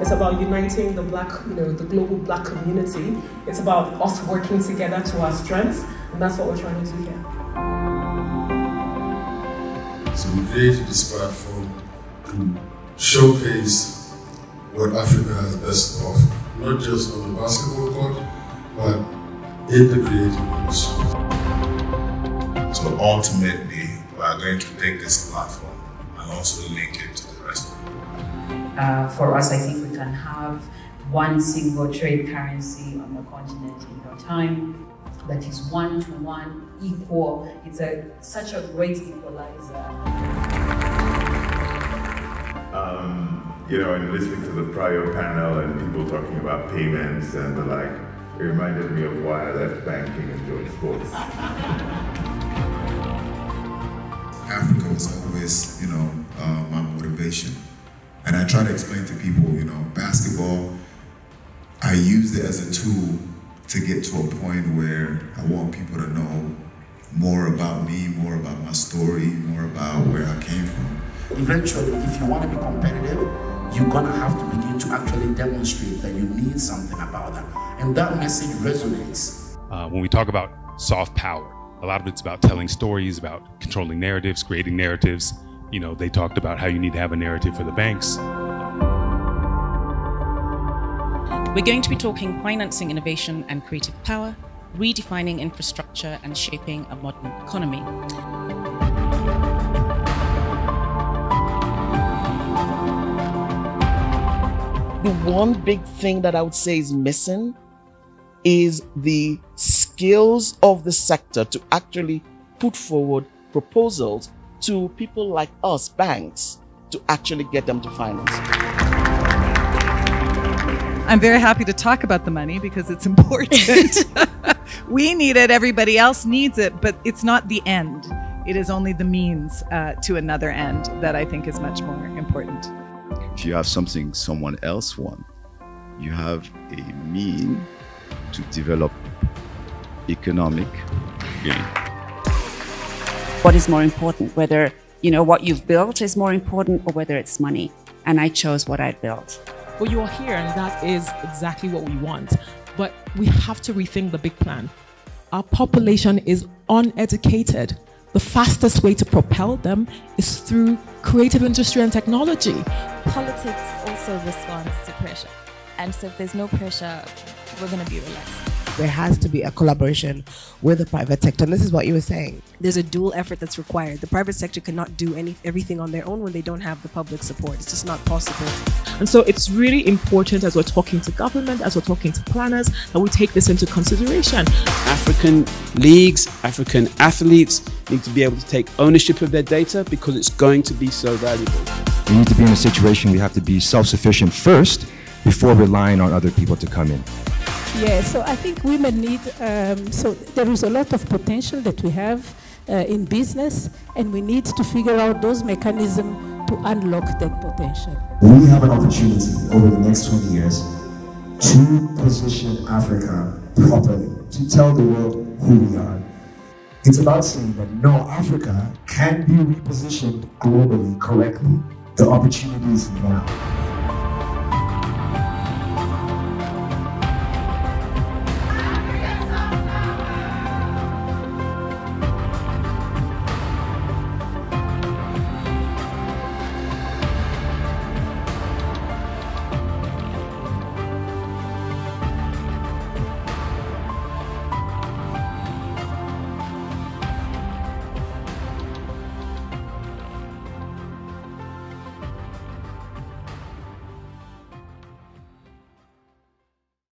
It's about uniting the black, you know, the global black community. It's about us working together to our strengths, and that's what we're trying to do here. So we created this platform to showcase what Africa has best to offer, not just on the basketball court, but in the creative industry. So ultimately, we are going to take this platform and also link it Uh, for us, I think we can have one single trade currency on the continent in no time that is one to one equal. It's a such a great equalizer. Um, you know, and listening to the prior panel and people talking about payments and the like, it reminded me of why I left banking and joined sports. Africa was always, you know, uh, my motivation. And I try to explain to people, you know, basketball, I used it as a tool to get to a point where I want people to know more about me, more about my story, more about where I came from. Eventually, if you want to be competitive, you're gonna have to begin to actually demonstrate that you need something about that. And that message resonates. Uh, when we talk about soft power, a lot of it's about telling stories, about controlling narratives, creating narratives. You know, they talked about how you need to have a narrative for the banks. We're going to be talking financing innovation and creative power, redefining infrastructure and shaping a modern economy. The one big thing that I would say is missing is the skills of the sector to actually put forward proposals to people like us, banks, to actually get them to finance. I'm very happy to talk about the money because it's important. we need it, everybody else needs it, but it's not the end. It is only the means uh, to another end that I think is much more important. If you have something someone else wants, you have a mean to develop economic gain. What is more important, whether you know what you've built is more important or whether it's money? And I chose what I built. Well, you are here, and that is exactly what we want. But we have to rethink the big plan. Our population is uneducated. The fastest way to propel them is through creative industry and technology. Politics also responds to pressure. And so if there's no pressure, we're going to be relaxed. There has to be a collaboration with the private sector. And this is what you were saying. There's a dual effort that's required. The private sector cannot do any everything on their own when they don't have the public support. It's just not possible. And so it's really important as we're talking to government, as we're talking to planners, that we take this into consideration. African leagues, African athletes need to be able to take ownership of their data because it's going to be so valuable. We need to be in a situation we have to be self sufficient first before relying on other people to come in. Yeah, so I think women need, um, so there is a lot of potential that we have uh, in business, and we need to figure out those mechanisms to unlock that potential. We have an opportunity over the next 20 years to position Africa properly, to tell the world who we are. It's about saying that no, Africa can be repositioned globally correctly. The opportunity is now.